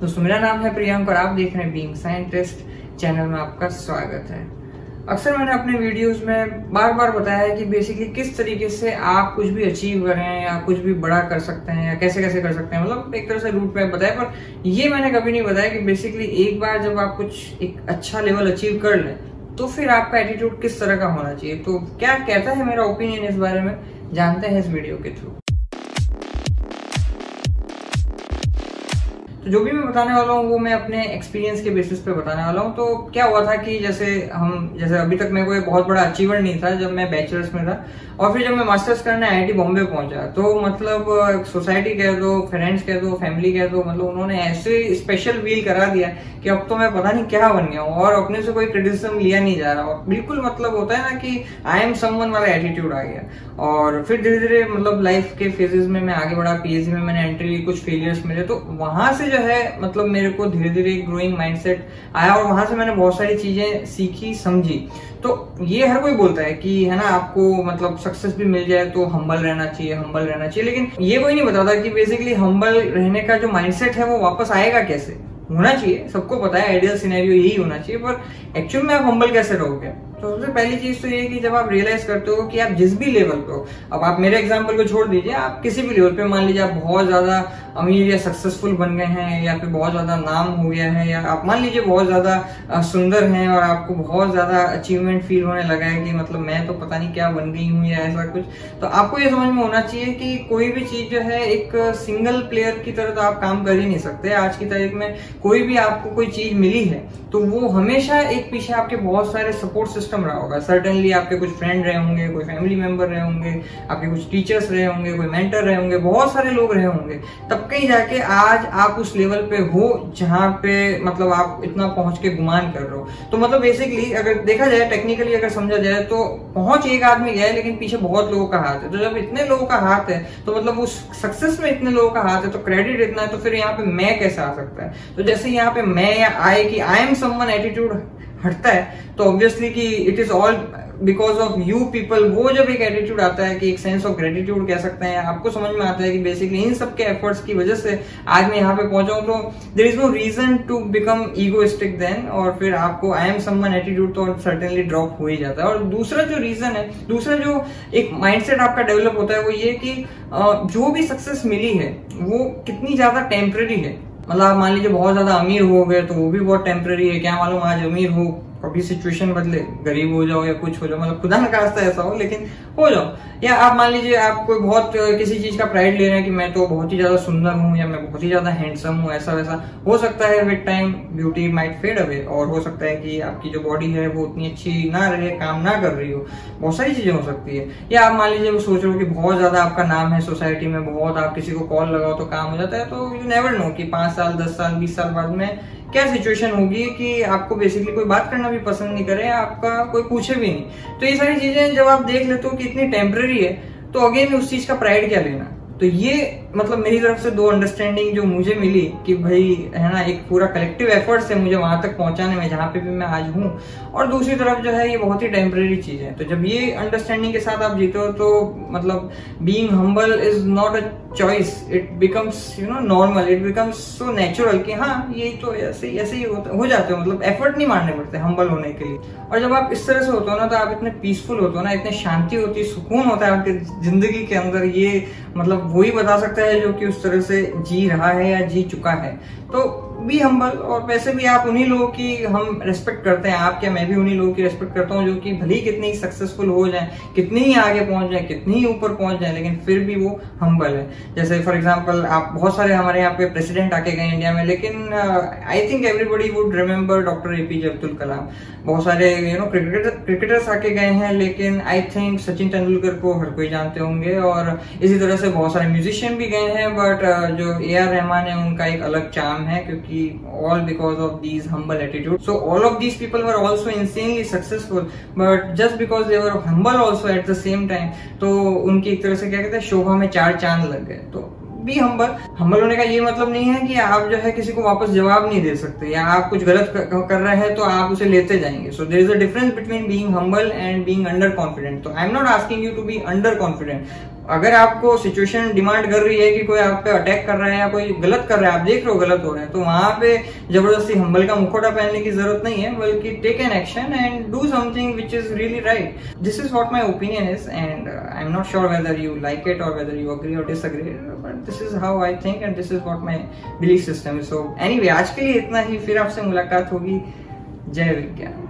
दोस्तों, मेरा नाम है प्रियंक और आप देख रहे हैं बीइंग साइंटिस्ट चैनल में आपका स्वागत है। अक्सर मैंने अपने वीडियोस में बार बार बताया है कि बेसिकली किस तरीके से आप कुछ भी अचीव करें या कुछ भी बड़ा कर सकते हैं या कैसे कैसे कर सकते हैं मतलब एक तरह से रूट मैप बताया, पर ये मैंने कभी नहीं बताया कि बेसिकली एक बार जब आप कुछ एक अच्छा लेवल अचीव कर लें तो फिर आपका एटीट्यूड किस तरह का होना चाहिए। तो क्या कहता है मेरा ओपिनियन इस बारे में? जानते हैं इस वीडियो के थ्रू तो जो भी मैं बताने वाला हूँ, वो मैं अपने एक्सपीरियंस के बेसिस पे बताने वाला हूँ। तो क्या हुआ था कि जैसे हम, जैसे अभी तक मेरे को एक बहुत बड़ा अचीवर नहीं था जब मैं बैचलर्स में था और फिर जब मैं मास्टर्स करने आईआईटी बॉम्बे पहुँचा तो मतलब सोसाइटी कह दो फ्रेंड्स कह दो फैमिली कह दो मतलब उन्होंने ऐसे स्पेशल फील करा दिया कि अब तो मैं पता नहीं क्या बन गया हूँ और अपने से कोई क्रिटिसिज्म लिया नहीं जा रहा। और बिल्कुल मतलब होता है ना कि आई एम समवन वाला एटीट्यूड आ गया। और फिर धीरे धीरे मतलब लाइफ के फेजेस में मैं आगे बढ़ा पीएचडी में मैंने एंट्री ली, कुछ फेलियर्स मिले तो वहाँ से जो है मतलब मेरे को धीरे धीरे ग्रोइंग माइंडसेट आया और वहाँ से मैंने बहुत सारी चीज़ें सीखी, समझी। तो ये हर कोई बोलता है कि, है ना, आपको मतलब सक्सेस भी मिल जाए तो हम्बल रहना चाहिए हम्बल रहना चाहिए। लेकिन ये कोई नहीं बताता कि बेसिकली हम्बल रहने का जो माइंडसेट है वो वापस आएगा कैसे? होना चाहिए, सबको पता है आइडियल सिनेरियो यही होना चाहिए, पर एक्चुअल में आप हम्बल कैसे रहोगे? तो सबसे पहली चीज़ तो ये कि जब आप रियलाइज़ करते हो कि आप जिस भी लेवल पे हो, अब आप मेरे एग्ज़ाम्पल को छोड़ दीजिए, आप किसी भी लेवल पे, मान लीजिए आप बहुत ज़्यादा अमीर या सक्सेसफुल बन गए हैं, या फिर बहुत ज़्यादा नाम हो गया है, या आप मान लीजिए बहुत ज़्यादा सुंदर हैं और आपको बहुत ज़्यादा अचीवमेंट फील होने लगा है कि मतलब मैं तो पता नहीं क्या बन गई हूँ या ऐसा कुछ तो आपको ये समझ में होना चाहिए कि कोई भी चीज़ जो है एक सिंगल प्लेयर की तरह तो आप काम कर ही नहीं सकते। आज की तारीख में कोई भी आपको कोई चीज़ मिली है तो वो हमेशा एक पीछे आपके बहुत सारे सपोर्ट सिस्टम रहा होगा। सर्टनली आपके कुछ फ्रेंड रहे होंगे, कोई फैमिली मेंबर रहे होंगे, आपके कुछ टीचर्स रहे होंगे, कोई मेंटर रहे होंगे, बहुत सारे लोग रहे होंगे। तब कहीं जाके आज आप उस लेवल पे हो जहाँ पे मतलब आप इतना पहुँच के गुमान कर रहे हो। तो मतलब बेसिकली अगर देखा जाए टेक्निकली अगर समझा जाए तो पहुँच एक आदमी गया लेकिन पीछे बहुत लोगों का हाथ है। तो जब इतने लोगों का हाथ है तो मतलब उस सक्सेस में इतने लोगों का हाथ है तो क्रेडिट इतना है तो फिर यहाँ पे मैं कैसे आ सकता है? तो जैसे यहाँ पे मैं या आए कि आई एम समवन एटीट्यूड हटता है तो ऑब्वियसली कि it is all because of you people वो जब एक एटीट्यूड आता है कि एक सेंस ऑफ़ ग्रेटिट्यूड कह सकते हैं, आपको समझ में आता है कि बेसिकली इन सब के एफर्ट्स की वजह से आज मैं यहाँ पे पहुँचा हूँ तो there is no reason to become egoistic then और फिर आपको आई एम समवन एटीट्यूड तो सर्टेनली ड्रॉप हो ही जाता है। और दूसरा जो रीजन है, दूसरा जो एक माइंडसेट आपका डेवलप होता है, वो ये कि जो भी सक्सेस मिली है, वो कितनी ज़्यादा टेम्पररी है। मतलब आप मान लीजिए बहुत ज़्यादा अमीर हो गए तो वो भी बहुत टेम्प्रेरी है, क्या मालूम आज अमीर हो। कभी सिचुएशन बदले, गरीब हो जाओ या कुछ हो जाओ मतलब खुदा न खास्ता ऐसा हो, लेकिन हो जाओ। या आप मान लीजिए, आप कोई बहुत किसी चीज़ का प्राइड ले रहे हैं कि मैं तो बहुत ही ज़्यादा सुंदर हूँ या मैं बहुत ही ज़्यादा हैंडसम हूँ, ऐसा वैसा, हो सकता है with time beauty might fade away और हो सकता है कि आपकी जो बॉडी है वो उतनी अच्छी ना रहे, काम ना कर रही हो। बहुत सारी चीज़ें हो सकती है। या आप मान लीजिए, वो सोच रहे हो कि बहुत ज़्यादा आपका नाम है सोसाइटी में, बहुत आप किसी को कॉल लगाओ तो काम हो जाता है तो यू नेवर नो कि पाँच साल, दस साल, बीस साल बाद में क्या सिचुएशन होगी कि आपको बेसिकली कोई बात करना भी पसंद नहीं करे, आपका कोई पूछे भी नहीं। तो ये सारी चीज़ें जब आप देख लेते हो कि इतनी टेम्पररी है तो अगेन उस चीज़ का प्राइड क्या लेना? तो ये मतलब मेरी तरफ़ से दो अंडरस्टैंडिंग जो मुझे मिली कि भाई, है ना, एक पूरा कलेक्टिव एफर्ट है मुझे वहाँ तक पहुँचाने में, जहाँ पे भी मैं आज हूँ। और दूसरी तरफ़ जो है, ये बहुत ही टेम्पररी चीज़ है। तो जब ये अंडरस्टैंडिंग के साथ आप जीते हो तो मतलब being humble is not a choice it becomes you know normal it becomes so natural कि हाँ ये तो ऐसे ऐसे ही होता, हो जाते हो। मतलब एफर्ट नहीं मारने पड़ते हम्बल होने के लिए। और जब आप इस तरह से होते हो ना तो आप इतने पीसफुल होते हो ना, इतने शांति होती है, सुकून होता है आपकी ज़िंदगी के अंदर। ये मतलब वही बता सकता है जो कि उस तरह से जी रहा है या जी चुका है। तो बी हम्बल और वैसे भी आप उन्हीं लोगों की हम रेस्पेक्ट करते हैं आप क्या मैं भी उन्हीं लोगों की रेस्पेक्ट करता हूँ जो कि भले ही कितनी सक्सेसफुल हो जाए, कितनी ही आगे पहुँच जाए, कितनी ही ऊपर पहुँच जाए, लेकिन फिर भी वो हम्बल है। जैसे फॉर एग्ज़ाम्पल आप बहुत सारे हमारे यहाँ पे प्रेसिडेंट आके गए इंडिया में, लेकिन I think everybody would remember doctor APJ Abdul Kalam बहुत सारे यू नो क्रिकेटर क्रिकेटर्स आके गए हैं, लेकिन आई थिंक सचिन तेंदुलकर को हर कोई जानते होंगे और इसी तरह से बहुत सारे म्यूजिशियन भी गए हैं बट जो ए आर रहमान है, उनका एक अलग चाम है, क्योंकि all because of these humble attitude so, all of these people were also insanely successful, but just because they were humble also at the same time तो उनकी एक तरह से क्या कहते हैं, शोभा में चार चाँद लग गए। तो बी हम्बल हम्बल होने का ये मतलब नहीं है कि आप जो है किसी को वापस जवाब नहीं दे सकते, या आप कुछ गलत कर रहे हैं तो आप उसे लेते जाएँगे। So there is a difference between being humble and being under confident तो I am not asking you to be under confident अगर आपको सिचुएशन डिमांड कर रही है कि कोई आप पे अटैक कर रहा है या कोई गलत कर रहा है, आप देख रहे हो गलत हो रहे हैं तो वहाँ पे ज़बरदस्ती हम्बल का मुखोटा पहनने की ज़रूरत नहीं है, बल्कि take an action and do something which is really right this is what my opinion is and I am not sure whether you like it और वेदर यू अग्री और disagree but this is how I think and this is what my belief system so any आज के लिए इतना ही, फिर आपसे मुलाकात होगी। जय विज्ञान।